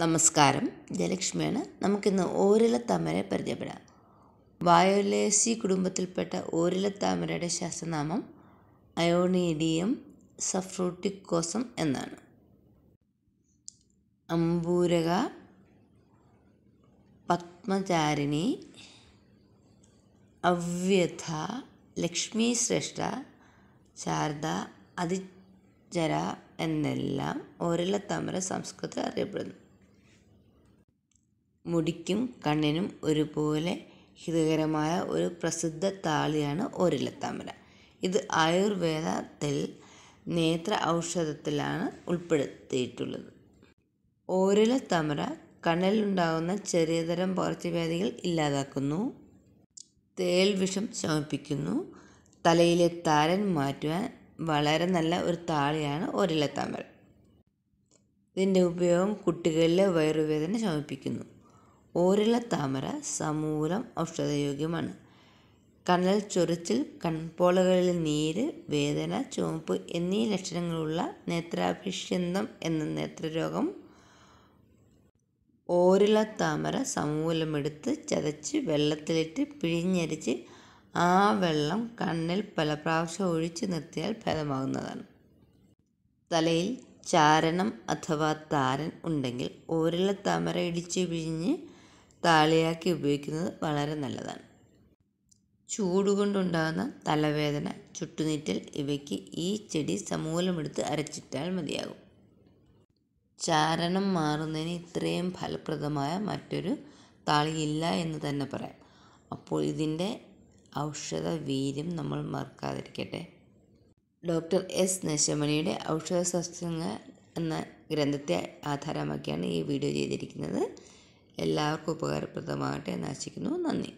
നമസ്കാരം. ജയലക്ഷ്മിയാണ്. നമുക്കിന്ന് ഓരിലത്താമരയെ പരിചയപ്പെടാം. വയോലേസി കുടുംബത്തിൽപ്പെട്ട ഓരിലത്താമരയുടെ ശാസ്ത്രനാമം അയോണീഡിയം സഫ്രൂട്ടിക്കോസം എന്നാണ്. അമ്പൂരക പത്മചാരിണി അവ്യഥ ലക്ഷ്മി ശ്രേഷ്ഠ ശാരദ അതിജര എന്നെല്ലാം ഓരിലത്താമര സംസ്കൃതത്തിൽ അറിയപ്പെടുന്നു. മുടിക്കും കണ്ണിനും ഒരുപോലെ ഹിതകരമായ ഒരു പ്രസിദ്ധ താളിയാണ് ഓരിലത്താമര ഇത് ആയുർവേദത്തിൽ നേത്ര ഔഷധത്തിലാണ് ഉൾപ്പെടുത്തിയിട്ടുള്ളത്. ഓരിലത്താമര കണ്ണിലുണ്ടാകുന്ന ചെറിയതരം പകർച്ചവ്യാധികൾ ഇല്ലാതാക്കുന്നു. തേൽ വിഷം ശമിപ്പിക്കുന്നു. തലയിലെ താരൻ മാറ്റുവാൻ വളരെ നല്ല ഒരു താളിയാണ് ഓരിലത്താമര ഇതിന്റെ ഉപയോഗം കുട്ടികളിലെ വയറുവേദന ശമിപ്പിക്കുന്നു. ഓരിലത്താമര സമൂലം ഔഷധയോഗ്യമാണ്. കനൽ ചൊറിച്ചിൽ കൺപോളകളിൽ നീര് വേദന ചുവപ്പ് എന്നീ ലക്ഷണങ്ങളുള്ള നേത്രാഭിഷ്യന്തം എന്ന നേത്രരോഗം ഓരില താമര സമൂലമെടുത്ത് ചതച്ച് വെള്ളത്തിലിട്ട് പിഴിഞ്ഞരിച്ച് ആ വെള്ളം കണ്ണിൽ പല പ്രാവശ്യം ഒഴിച്ചു നിർത്തിയാൽ ഭേദമാകുന്നതാണ്. തലയിൽ ചാരണം അഥവാ താരൻ ഉണ്ടെങ്കിൽ ഓരില താമര ഇടിച്ച് പിഴിഞ്ഞ് താളിയാക്കി ഉപയോഗിക്കുന്നത് വളരെ നല്ലതാണ്. ചൂടുകൊണ്ടുണ്ടാകുന്ന തലവേദന ചുട്ടുനീറ്റൽ ഇവയ്ക്ക് ഈ ചെടി സമൂലമെടുത്ത് അരച്ചിട്ടാൽ മതിയാകും. ചാരണം മാറുന്നതിന് ഇത്രയും ഫലപ്രദമായ മറ്റൊരു താളിയില്ല എന്ന് തന്നെ പറയാം. അപ്പോൾ ഇതിന്റെ ഔഷധ വീര്യം നമ്മൾ മറക്കാതിരിക്കട്ടെ. ഡോക്ടർ എസ് നശമണിയുടെ ഔഷധ സസ്യങ്ങൾ എന്ന ഗ്രന്ഥത്തെ ആധാരമാക്കിയാണ് ഈ വീഡിയോ ചെയ്തിരിക്കുന്നത്. എല്ലാവർക്കും ഉപകാരപ്രദമാകട്ടെ എന്ന് ആശിക്കുന്നു. നന്ദി.